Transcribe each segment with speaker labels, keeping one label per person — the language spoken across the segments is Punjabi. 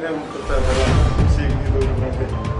Speaker 1: tenemos que estar hablando. Sí, que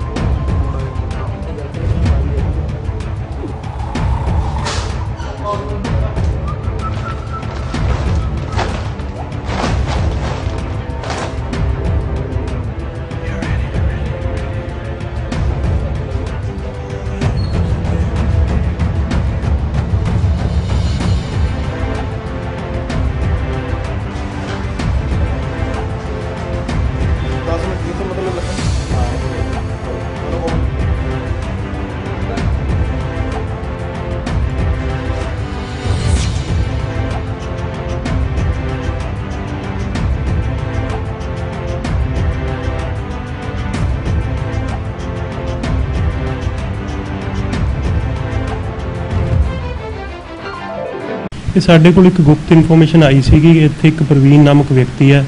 Speaker 2: ਕਿ ਸਾਡੇ ਕੋਲ ਇੱਕ ਗੁਪਤ ਇਨਫੋਰਮੇਸ਼ਨ ਆਈ ਸੀਗੀ ਕਿ ਇੱਥੇ ਇੱਕ ਪ੍ਰਵੀਨ ਨਾਮਕ ਵਿਅਕਤੀ ਹੈ,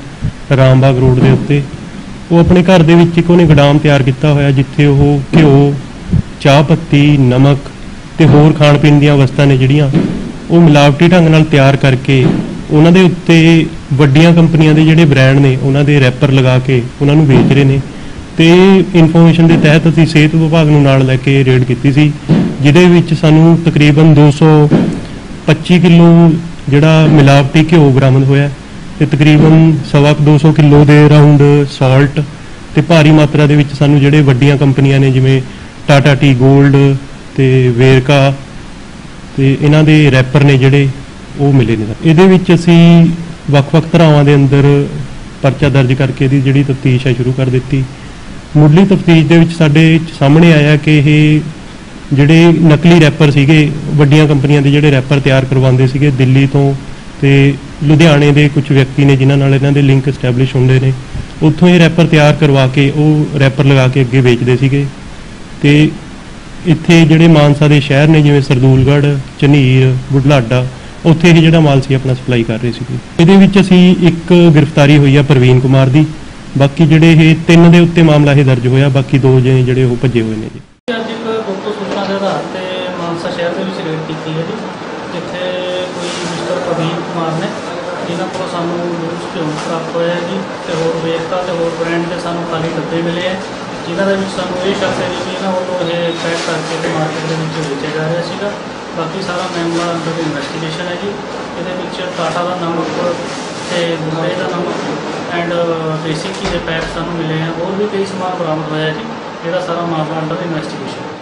Speaker 2: ਰਾਮਬਾਗ ਰੋਡ ਦੇ ਉੱਤੇ। ਉਹ ਆਪਣੇ ਘਰ ਦੇ ਵਿੱਚ ਇੱਕ ਉਹਨੇ ਗੋਦਾਮ ਤਿਆਰ ਕੀਤਾ ਹੋਇਆ, ਜਿੱਥੇ ਉਹ ਘਿਓ, ਚਾਹ ਪੱਤੀ, ਨਮਕ ਤੇ ਹੋਰ ਖਾਣ ਪੀਣ ਦੀਆਂ ਵਸਤਾਂ ਨੇ ਜਿਹੜੀਆਂ, ਉਹ ਮਿਲਾਵਟੀ ਢੰਗ ਨਾਲ ਤਿਆਰ ਕਰਕੇ ਉਹਨਾਂ ਦੇ ਉੱਤੇ ਵੱਡੀਆਂ ਕੰਪਨੀਆਂ ਦੇ ਜਿਹੜੇ ਬ੍ਰਾਂਡ ਨੇ, ਉਹਨਾਂ ਦੇ ਰੈਪਰ ਲਗਾ ਕੇ ਉਹਨਾਂ ਨੂੰ ਵੇਚ ਰਹੇ ਨੇ। ਤੇ ਇਨਫੋਰਮੇਸ਼ਨ ਦੇ ਤਹਿਤ ਅਸੀਂ ਸਿਹਤ ਵਿਭਾਗ ਨੂੰ ਨਾਲ ਲੈ ਕੇ ਰੇਡ ਕੀਤੀ ਸੀ, ਜਿਹਦੇ ਵਿੱਚ ਸਾਨੂੰ ਤਕਰੀਬਨ 225 ਕਿਲੋ ਜਿਹੜਾ ਮਿਲਾਵਟੀ ਘਿਓ ਬਰਾਮਦ ਹੋਇਆ ਤੇ ਤਕਰੀਬਨ ਸਵਾ ਕੁ 200 ਕਿਲੋ ਦੇ ਰਾਉਂਡ ਸਾਲਟ ਤੇ ਭਾਰੀ ਮਾਤਰਾ ਦੇ ਵਿੱਚ ਸਾਨੂੰ ਜਿਹੜੇ ਵੱਡੀਆਂ ਕੰਪਨੀਆਂ ਨੇ ਜਿਵੇਂ ਟਾਟਾ ਟੀ 골ਡ ਤੇ ਵੇਰਕਾ ਤੇ ਇਹਨਾਂ ਦੇ ਰੈਪਰ ਨੇ ਜਿਹੜੇ ਉਹ ਮਿਲੇ ਨੇ। ਇਹਦੇ ਵਿੱਚ ਅਸੀਂ ਵੱਖ-ਵੱਖ ਧਰਾਵਾਂ ਦੇ ਅੰਦਰ ਪਰਚਾ ਦਰਜ ਕਰਕੇ ਇਹਦੀ ਜਿਹੜੀ ਤਫਤੀਸ਼ ਹੈ ਸ਼ੁਰੂ ਕਰ ਦਿੱਤੀ। ਮੁੱਢਲੀ ਤਫਤੀਸ਼ ਦੇ ਵਿੱਚ ਸਾਡੇ ਸਾਹਮਣੇ ਆਇਆ ਕਿ ਇਹ ਜਿਹੜੇ ਨਕਲੀ ਰੈਪਰ ਸੀਗੇ, ਵੱਡੀਆਂ ਕੰਪਨੀਆਂ ਦੇ ਜਿਹੜੇ ਰੈਪਰ ਤਿਆਰ ਕਰਵਾਉਂਦੇ ਸੀਗੇ ਦਿੱਲੀ ਤੋਂ ਤੇ ਲੁਧਿਆਣੇ ਦੇ ਕੁਝ ਵਿਅਕਤੀ ਨੇ ਜਿਨ੍ਹਾਂ ਨਾਲ ਇਹਨਾਂ ਦੇ ਲਿੰਕ ਐਸਟੈਬਲਿਸ਼ ਹੁੰਦੇ ਨੇ, ਉੱਥੋਂ ਇਹ ਰੈਪਰ ਤਿਆਰ ਕਰਵਾ ਕੇ ਉਹ ਰੈਪਰ ਲਗਾ ਕੇ ਅੱਗੇ ਵੇਚਦੇ ਸੀਗੇ ਤੇ ਇੱਥੇ ਜਿਹੜੇ ਮਾਨਸਾ ਦੇ ਸ਼ਹਿਰ ਨੇ, ਜਿਵੇਂ ਸਰਦੂਲਗੜ੍ਹ, ਝਨੀਰ ਬੁਢਲਾਡਾ ਉੱਥੇ ਇਹ ਜਿਹੜਾ ਮਾਲ ਸੀ ਆਪਣਾ ਸਪਲਾਈ ਕਰ ਰਹੇ ਸੀਗੇ। ਇਹਦੇ ਵਿੱਚ ਅਸੀਂ ਇੱਕ ਗ੍ਰਿਫਤਾਰੀ ਹੋਈ ਆ ਪ੍ਰਵੀਨ ਕੁਮਾਰ ਦੀ, ਬਾਕੀ ਜਿਹੜੇ ਇਹ ਤਿੰਨ ਦੇ ਉੱਤੇ ਮਾਮਲਾ ਇਹ ਦਰਜ ਹੋਇਆ, ਬਾਕੀ ਦੋ ਜਣੇ ਜਿਹੜੇ ਉਹ ਭੱਜੇ ਹੋਏ ਨੇ ਜੀ।
Speaker 3: ਸ਼ਹਿਰ ਦੇ ਵਿੱਚ ਰੇਡ ਕੀਤੀ ਹੈ ਜੀ, ਜਿੱਥੇ ਕੋਈ ਮਿਸਟਰ ਪ੍ਰਵੀਨ ਕੁਮਾਰ ਨੇ, ਜਿਨ੍ਹਾਂ ਕੋਲੋਂ ਸਾਨੂੰ ਲੂਜ਼ ਘਿਓ ਪ੍ਰਾਪਤ ਹੋਇਆ ਜੀ, ਤੇ ਹੋਰ ਵੇਰਕਾ ਤੇ ਹੋਰ ਬ੍ਰਾਂਡ ਦੇ ਸਾਨੂੰ ਖਾਲੀ ਡੱਬੇ ਮਿਲੇ ਹੈ, ਜਿਨ੍ਹਾਂ ਦੇ ਵਿੱਚ ਸਾਨੂੰ ਇਹ ਸ਼ੱਕ ਹੈ ਜੀ ਕਿ ਇਹਨਾਂ ਵੱਲੋਂ ਇਹ ਪੈਕ ਕਰਕੇ ਤੇ ਮਾਰਕੀਟ ਦੇ ਵਿੱਚ ਵੇਚਿਆ ਜਾ ਰਿਹਾ ਸੀਗਾ। ਬਾਕੀ ਸਾਰਾ ਮਾਮਲਾ ਅੰਡਰ ਇਨਵੈਸਟੀਗੇਸ਼ਨ ਹੈ ਜੀ, ਇਹਦੇ ਵਿੱਚ ਟਾਟਾ ਦਾ ਨਮਕ ਤੇ ਮੁੰਬਈ ਦਾ ਨਮਕ ਐਂਡ ਦੇਸੀ ਘੀ ਦੇ ਪੈਕ ਸਾਨੂੰ ਮਿਲੇ ਆ ਹੋਰ ਵੀ ਕਈ ਸਮਾਨ ਬਰਾਮਦ ਹੋਇਆ ਜੀ ਜਿਹੜਾ ਸਾਰਾ ਮਾਮਲਾ ਅੰਡਰ ਇਨਵੈਸਟੀਗੇਸ਼ਨ